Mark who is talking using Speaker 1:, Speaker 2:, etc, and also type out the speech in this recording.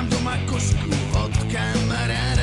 Speaker 1: Mam do makuszku od kamerana